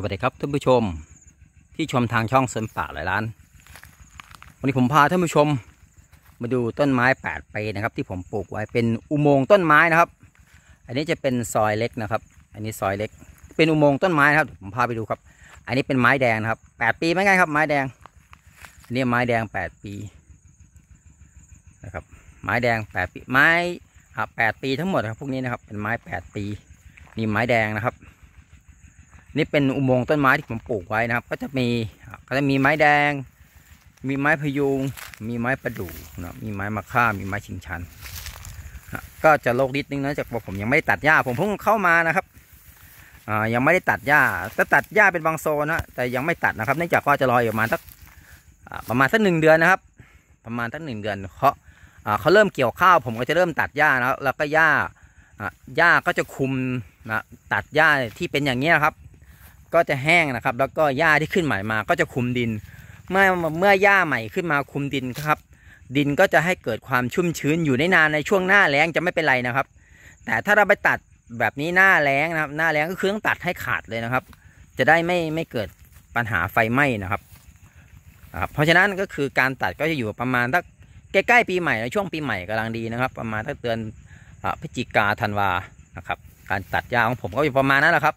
สวัสดีครับท่านผู้ชมที่ชมทางช่องสวนป่าหลายล้าน วันนี้ผมพาท่านผู้ชม มาดูต้นไม้8ปีนะครับ ที่ผมปลูกไว้เป็นอุโมงค์ต้นไม้นะครับ อันนี้จะเป็นซอยเล็กนะครับ อันนี้ซอยเล็ก เป็นอุโมงค์ต้นไม้นะครับ ผมพาไปดูครับ อันนี้เป็นไม้แดงนะครับ8ปีไม่ไงครับไม้แดงอันนี้ไม้แดง8ปีนะครับ ไม้แดง8ปีไม้อ่า8ปีทั้งหมดครับพวกนี้นะครับเป็นไม้8ปีนี่ไม้แดงนะครับ นี่เป็นอุโมงค์ต้นไม้ที่ผมปลูกไว้นะครับ ก็จะมีก็จะมีไม้แดง มีไม้พยุง มีไม้ประดู่นะมีไม้มะค่ามีไม้ชิงชันนะก็จะโลกนิดนึงนะจากว่าผมยังไม่ได้ตัดหญ้า ผมเพิ่งเข้ามานะครับอ่ายังไม่ได้ตัดหญ้าจะตัดหญ้าเป็นบางโซนนะแต่ยังไม่ตัดนะครับเนื่องจากว่าจะรออยู่ประมาณสักประมาณสักหนึ่งเดือนนะครับ ประมาณสักหนึ่งเดือนเขาเขาเริ่มเกี่ยวข้าว ผมก็จะเริ่มตัดหญ้านะแล้วก็หญ้าหญ้าก็จะคุมนะตัดหญ้าที่เป็นอย่างนี้ครับ ก็จะแห้งนะครับ แล้วก็หญ้าที่ขึ้นใหม่มาก็จะคุมดิน เมื่อเมื่อหญ้าใหม่ขึ้นมาคุมดินครับ ดินก็จะให้เกิดความชุ่มชื้นอยู่ในนานในช่วงหน้าแล้งจะไม่เป็นไรนะครับ แต่ถ้าเราไปตัดแบบนี้หน้าแล้งนะครับ หน้าแล้งก็คือต้องตัดให้ขาดเลยนะครับ จะได้ไม่ไม่เกิดปัญหาไฟไหม้นะครับนะครับ เพราะฉะนั้นก็คือการตัดก็จะอยู่ประมาณสักใกล้ๆปีใหม่ในช่วงปีใหม่กำลังดีนะครับ ประมาณสักเดือนพฤศจิกาธันวานะครับ การตัดหญ้าของผมก็อยู่ประมาณนั้นแหละครับ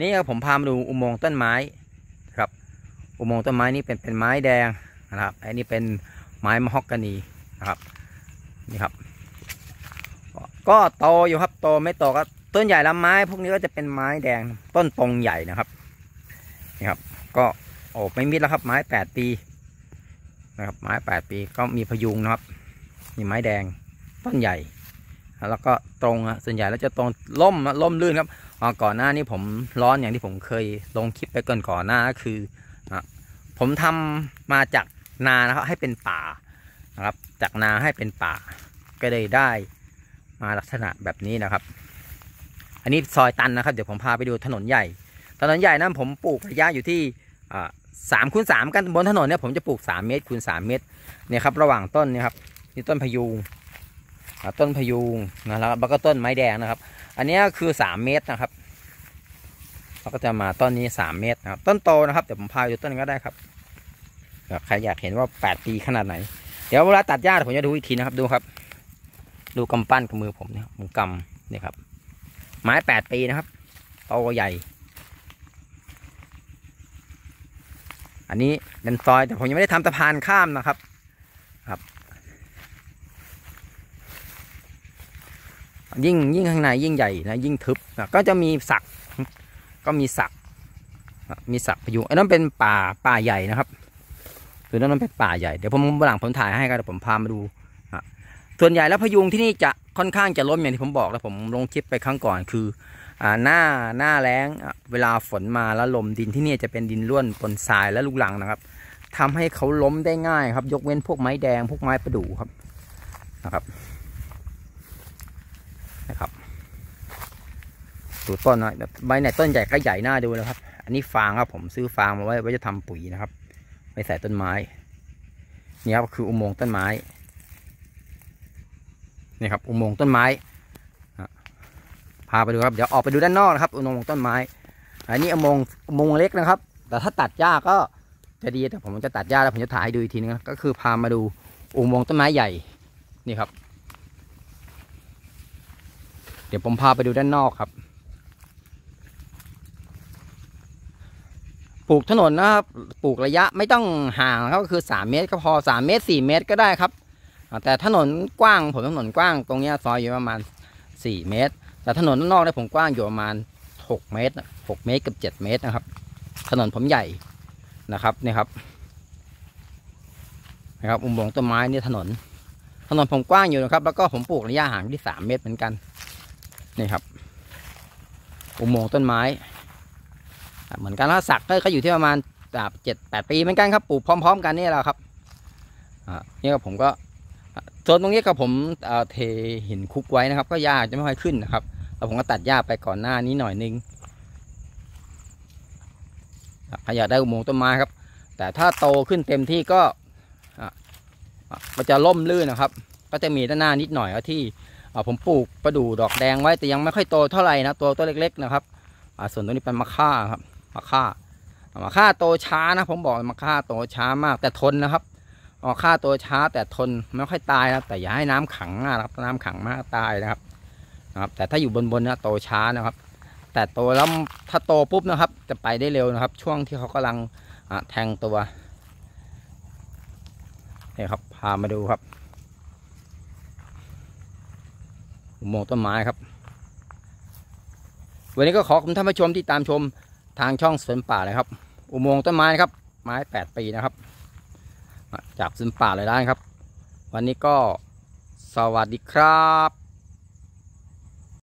นี่ครับผมพามาดูอุโมงค์ต้นไม้ครับอุโมงค์ต้นไม้นี่เป็นเป็นไม้แดงนะครับอันนี้เป็นไม้มะฮอกกานีนะครับนี่ครับ ก็โตอยู่ครับโตไม่โตก็ต้นใหญ่ลำไม้ พวกนี้ก็จะเป็นไม้แดงต้นตรงใหญ่นะครับนี่ครับ ก็โอ้ไม่มิดแล้วครับ ไม้แปดปีนะครับไม้แปดปีก็มีพยุงนะครับมีไม้แดงต้นใหญ่ แล้วก็ตรงอะส่วนใหญ่แล้วจะตรงล่มล่มลื่นครับก่อนหน้านี้ผมร้อนอย่างที่ผมเคยลงคลิปไปก่อนก่อนหน้าคือผมทำมาจากนานะครับให้เป็นป่านะครับ จากนาให้เป็นป่า ก็เลยได้มาลักษณะแบบนี้นะครับ อันนี้ซอยตันนะครับ เดี๋ยวผมพาไปดูถนนใหญ่ ถนนใหญ่นั้นผมปลูกระยะอยู่ที่สามคูณสามกันบนถนนเนี่ยผมจะปลูกสามเมตรคูณสามเมตรเนี่ยครับระหว่างต้นเนี่ยครับนี่ต้นพยุง ต้นพยุงนะครับแล้วก็ต้นไม้แดงนะครับ อันนี้คือสามเมตรนะครับเราก็จะมาต้นนี้สามเมตรนะครับ ต้นโตนะครับเดี๋ยวผมพาไปดูต้นก็ได้ครับใครอยากเห็นว่าแปดปีขนาดไหน เดี๋ยวเวลาตัดหญ้าผมจะดูอีกทีนะครับดูครับ ดูกำปั้นกับมือผมเนี่ยผมกำนี่ครับ ไม้แปดปีนะครับโตใหญ่ อันนี้เป็นซอยแต่ผมยังไม่ได้ทำสะพานข้ามนะครับ ครับ ยิ่งยิ่งข้างในยิ่งใหญ่นะยิ่งทึบนะก็จะมีสักก็มีสักมีสักพยุงอันนั้นเป็นป่าป่าใหญ่นะครับคือนั้นเป็นป่าใหญ่เดี๋ยวผมหลังผมถ่ายให้กันเดี๋ยวผมพามาดูนะส่วนใหญ่แล้วพยุงที่นี่จะค่อนข้างจะล้มอย่างที่ผมบอกแล้วผมลงคลิปไปครั้งก่อนคืออ่าหน้าหน้าแล้งเวลาฝนมาแล้วลมดินที่นี่จะเป็นดินร่วนปนทรายและลูกหลังนะครับทำให้เขาล้มได้ง่ายครับ ยกเว้นพวกไม้แดงพวกไม้ประดู่ครับนะครับ ดูต้นนะใบไหนต้นใหญ่ก็ใหญ่หน้าดูนะครับ อันนี้ฟางครับผมซื้อฟางมาไว้ไว้จะทำปุ๋ยนะครับไปใส่ต้นไม้นี่ครับคืออุโมงค์ต้นไม้นี่ครับอุโมงค์ต้นไม้พาไปดูครับเดี๋ยวออกไปดูด้านนอกนะครับ อุโมงค์ต้นไม้ อันนี้อุโมงค์อุโมงค์เล็กนะครับ แต่ถ้าตัดหญ้าก็จะดีแต่ผมจะตัดหญ้าแล้วผมจะถ่ายให้ดูอีกทีนึงก็คือพามาดูอุโมงค์ต้นไม้ใหญ่นี่ครับ เดี๋ยวผมพาไปดูด้านนอกครับ ปลูกถนนนะครับ ปลูกระยะไม่ต้องห่างก็คือสามเมตรก็พอสามเมตรสี่เมตรก็ได้ครับ แต่ถนนกว้างผมถนนกว้างตรงนี้ซอยอยู่ประมาณสี่เมตร แต่ถนนนอกเนี่ยผมกว้างอยู่ประมาณหกเมตรหกเมตรกับเจ็ดเมตรนะครับ ถนนผมใหญ่นะครับนี่ครับนะครับอุโมงค์ต้นไม้นี่ถนน ถนนผมกว้างอยู่นะครับ แล้วก็ผมปลูกระยะห่างที่สามเมตรเหมือนกันนี่ครับ อุโมงค์ต้นไม้ เหมือนกันแล้วสักก็อยู่ที่ประมาณเจ็ดแปดปีเหมือนกันครับปลูกพร้อม ๆ กันนี่แหละครับนี่ก็ผมก็ส่วนตรงนี้ก็ผมเทหินคุกไว้นะครับ ก็หญ้าจะไม่ค่อยขึ้นนะครับแล้วผมก็ตัดหญ้าไปก่อนหน้านี้หน่อยนึงอะใครอยากได้อุโมงค์ต้นไม้ครับ แต่ถ้าโตขึ้นเต็มที่ก็มันจะล่มลื่นนะครับ ก็จะมีด้านหน้านิดหน่อยที่ผมปลูกประดู่ดอกแดงไว้แต่ยังไม่ค่อยโตเท่าไหร่นะตัวตัวเล็ก ๆ นะครับส่วนตัวนี้เป็นมะค่าครับ มาค่ามาค่าโตช้านะ ผมบอกมาค่าโตช้ามากแต่ทนนะครับมาค่าโตช้าแต่ทนไม่ค่อยตายนะแต่อย่าให้น้ำขังนะครับ น้ำขังมากตายนะครับนะครับ แต่ถ้าอยู่บนบนนะโตช้านะครับ แต่โตแล้วถ้าโตปุ๊บนะครับ จะไปได้เร็วนะครับ ช่วงที่เขากำลังอแทงตัวนี่ครับพามาดูครับอุโมงต้นไม้ครับ วันนี้ก็ขอคุณท่านผู้ชมที่ตามชม ทางช่องสวนป่าเลยครับ อุโมงค์ต้นไม้นะครับ ไม้แปดปีนะครับ จากสวนป่าเลยได้านครับ วันนี้ก็สวัสดีครับ